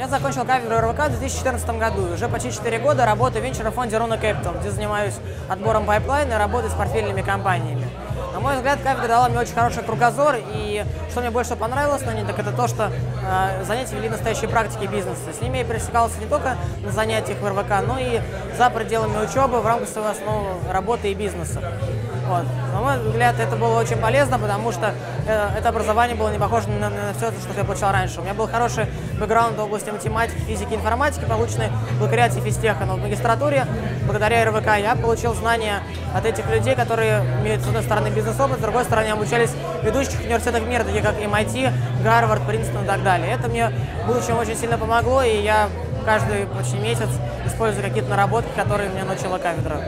Я закончил кафедру РВК в 2014 году. Уже почти 4 года работаю в венчурном фонде Runa Capital, где занимаюсь отбором пайплайна и работой с портфельными компаниями. На мой взгляд, кафедра дала мне очень хороший кругозор, и что мне больше понравилось на ней, так это то, что э, занятия вели настоящие практики бизнеса. С ними я пересекался не только на занятиях в РВК, но и за пределами учебы в рамках своей основы работы и бизнеса. Вот. На мой взгляд, это было очень полезно, потому что э, это образование было не похоже на, на все, что я получал раньше. У меня был хороший бэкграунд в области математики, физики информатики, полученный благодаря физтеха. Но в магистратуре, благодаря РВК, я получил знания от этих людей, которые имеют, с одной стороны, бизнес-опыт, с другой стороны, обучались в ведущих университетах мира, такие как MIT, Гарвард, Принстон и так далее. Это мне в будущем очень сильно помогло, и я каждый почти месяц использую какие-то наработки, которые мне научила кафедра.